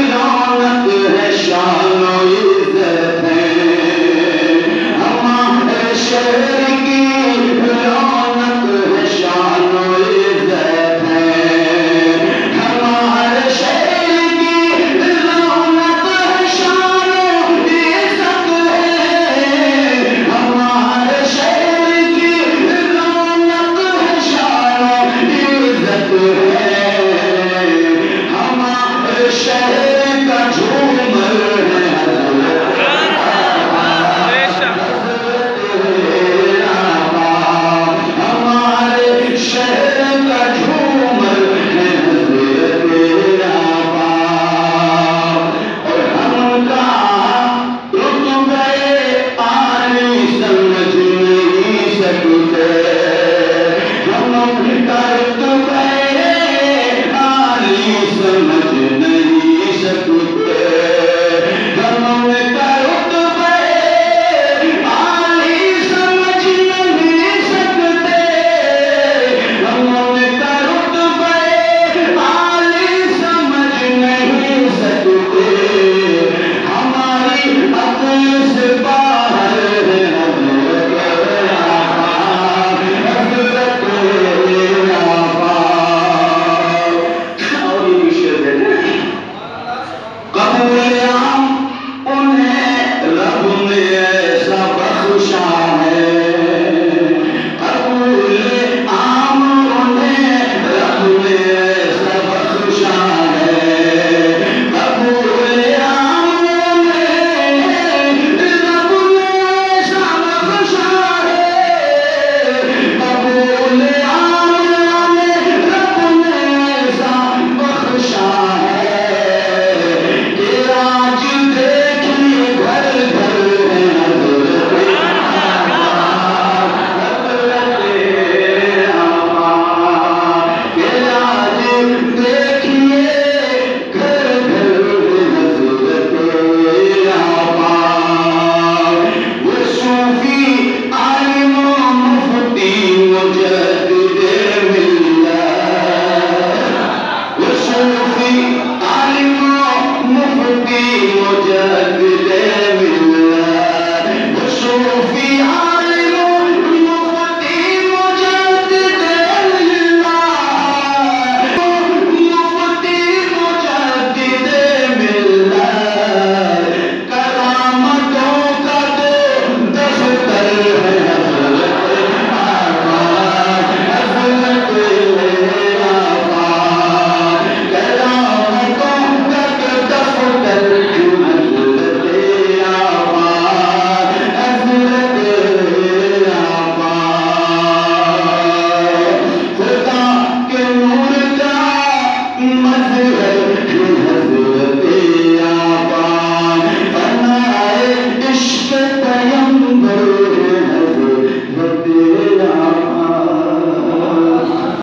you know